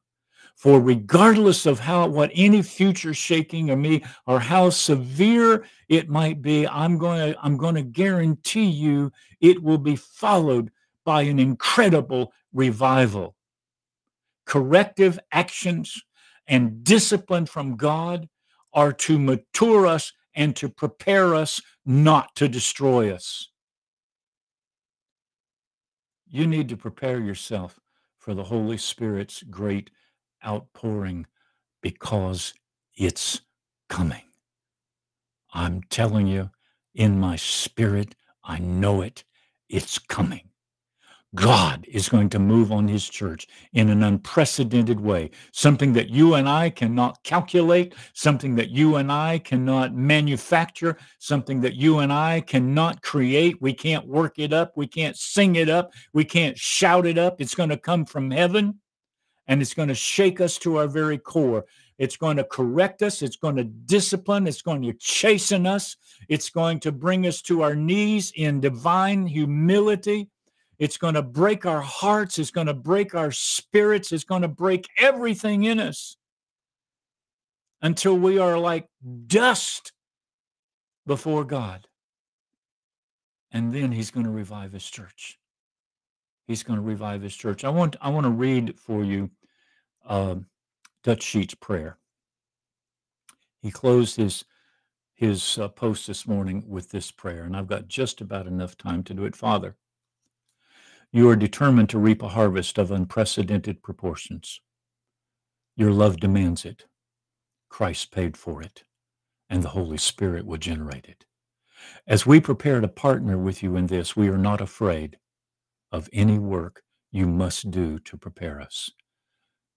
For regardless of how what any future shaking of me or how severe it might be, I'm going to I'm going to guarantee you it will be followed by an incredible revival. Corrective actions and discipline from God are to mature us and to prepare us not to destroy us. You need to prepare yourself for the Holy Spirit's great outpouring because it's coming. I'm telling you, in my spirit, I know it. It's coming. God is going to move on his church in an unprecedented way, something that you and I cannot calculate, something that you and I cannot manufacture, something that you and I cannot create. We can't work it up. We can't sing it up. We can't shout it up. It's going to come from heaven and it's going to shake us to our very core. It's going to correct us. It's going to discipline. It's going to chasten us. It's going to bring us to our knees in divine humility. It's going to break our hearts. It's going to break our spirits. It's going to break everything in us until we are like dust before God. And then he's going to revive his church. He's going to revive his church. I want I want to read for you uh, Dutch Sheets' prayer. He closed his his uh, post this morning with this prayer, and I've got just about enough time to do it. Father, you are determined to reap a harvest of unprecedented proportions. Your love demands it. Christ paid for it, and the Holy Spirit will generate it. As we prepare to partner with you in this, we are not afraid of any work you must do to prepare us.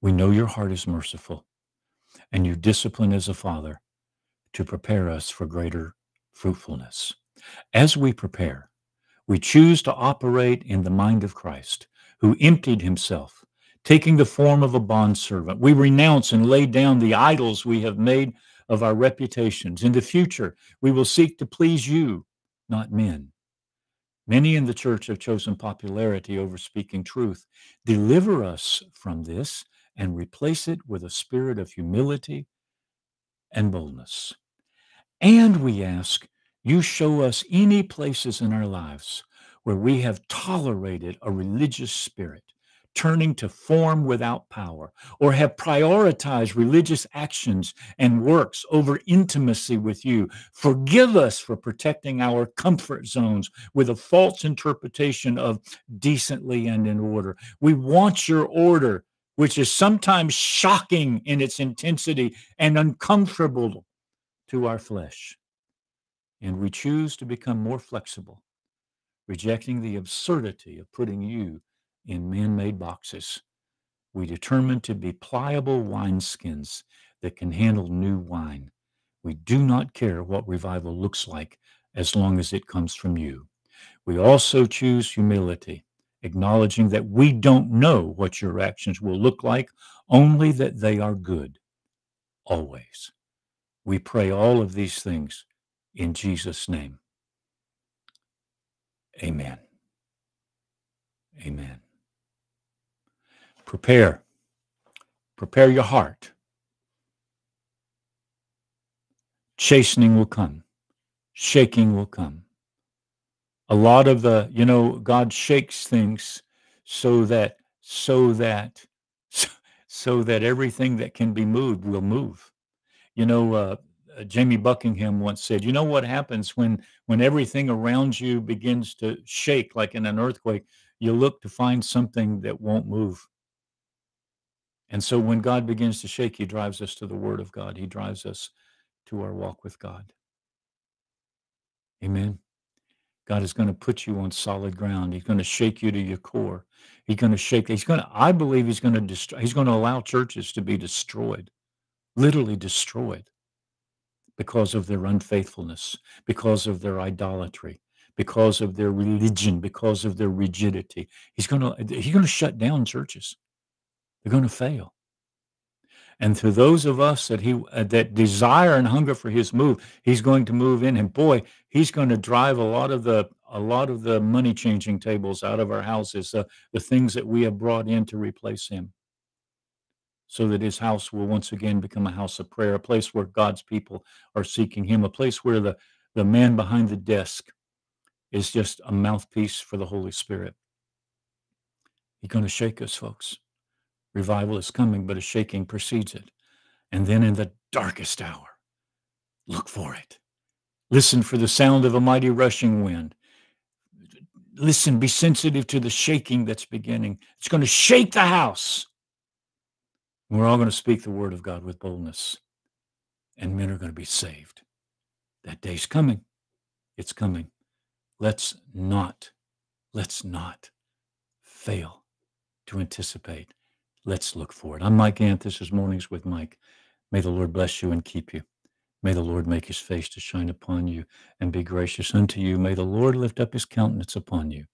We know your heart is merciful and you discipline as a father to prepare us for greater fruitfulness. As we prepare, we choose to operate in the mind of Christ, who emptied himself, taking the form of a bondservant. We renounce and lay down the idols we have made of our reputations. In the future, we will seek to please you, not men. Many in the church have chosen popularity over speaking truth. Deliver us from this and replace it with a spirit of humility and boldness. And we ask, you show us any places in our lives where we have tolerated a religious spirit turning to form without power, or have prioritized religious actions and works over intimacy with you. Forgive us for protecting our comfort zones with a false interpretation of decently and in order. We want your order, which is sometimes shocking in its intensity and uncomfortable to our flesh. And we choose to become more flexible, rejecting the absurdity of putting you in man made boxes. We determine to be pliable wineskins that can handle new wine. We do not care what revival looks like as long as it comes from you. We also choose humility, acknowledging that we don't know what your actions will look like, only that they are good, always. We pray all of these things in Jesus' name. Amen. Amen. Prepare. Prepare your heart. Chastening will come, shaking will come. A lot of the, you know, God shakes things so that, so that, so that everything that can be moved will move. You know, uh, uh, Jamie Buckingham once said, "You know what happens when when everything around you begins to shake, like in an earthquake? You look to find something that won't move." And so, when God begins to shake, He drives us to the Word of God. He drives us to our walk with God. Amen. God is going to put you on solid ground. He's going to shake you to your core. He's going to shake. He's going to. I believe He's going to destroy. He's going to allow churches to be destroyed, literally destroyed because of their unfaithfulness, because of their idolatry, because of their religion, because of their rigidity. He's going to he's going to shut down churches. They're going to fail. And to those of us that he uh, that desire and hunger for his move, he's going to move in. And boy, he's going to drive a lot of the a lot of the money changing tables out of our houses, uh, the things that we have brought in to replace him so that his house will once again become a house of prayer, a place where God's people are seeking him, a place where the, the man behind the desk is just a mouthpiece for the Holy Spirit. He's going to shake us, folks. Revival is coming, but a shaking precedes it. And then in the darkest hour, look for it. Listen for the sound of a mighty rushing wind. Listen, be sensitive to the shaking that's beginning. It's going to shake the house. We're all going to speak the word of God with boldness, and men are going to be saved. That day's coming. It's coming. Let's not, let's not fail to anticipate. Let's look for it. I'm Mike Gantt. This is Mornings with Mike. May the Lord bless you and keep you. May the Lord make his face to shine upon you and be gracious unto you. May the Lord lift up his countenance upon you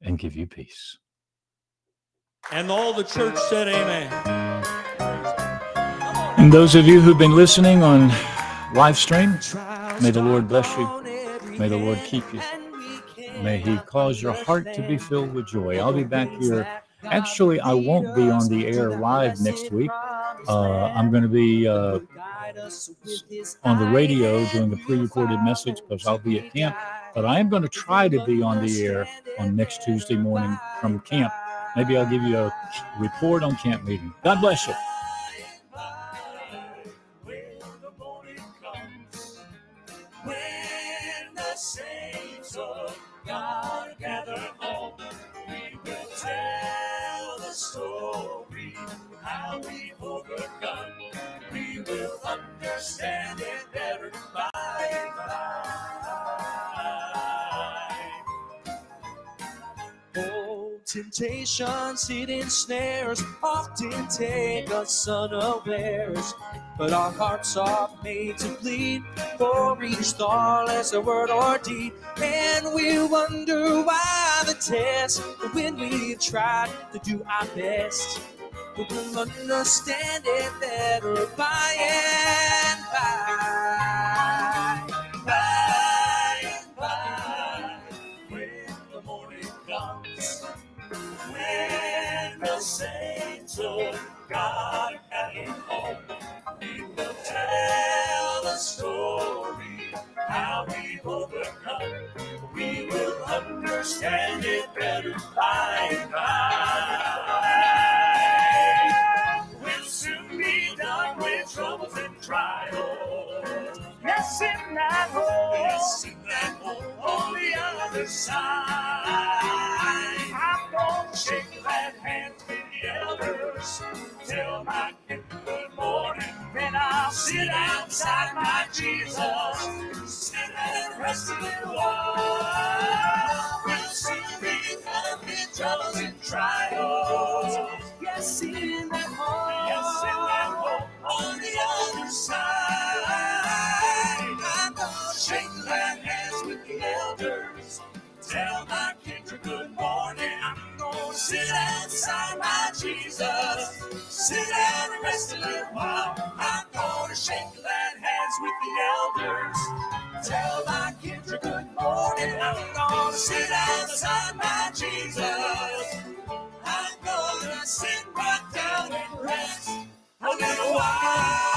and give you peace. And all the church said, Amen. And those of you who've been listening on live stream, may the Lord bless you. May the Lord keep you. May He cause your heart to be filled with joy. I'll be back here. Actually, I won't be on the air live next week. Uh, I'm going to be uh, on the radio doing a pre recorded message because I'll be at camp. But I am going to try to be on the air on next Tuesday morning from camp. Maybe I'll give you a report on camp meeting. God bless you. Temptations, hidden snares often take us unawares. But our hearts are made to bleed for each thoughtless a word or deed. And we wonder why the test when we've tried to do our best we will understand it better by and by. God have home, we will tell the story how we've overcome. We will understand it better by and by. We'll soon be done with troubles and trials. Yes, in that hole. Yes, in that hole on the other side. I'm gonna shake that hand elders. Tell my good morning. Then I'll sit outside my Jesus. Sit and rest a little while. We'll see me in troubles and trials. Yes, in that hole. Yes, in that hole on the other side. I'm gonna shake that hands with the elders. Tell my kids good morning. Sit down beside my Jesus. Sit down and rest a little while. I'm going to shake the land hands with the elders. Tell my kids a good morning. I'm going to sit down beside my Jesus. I'm going to sit right down and rest a little while.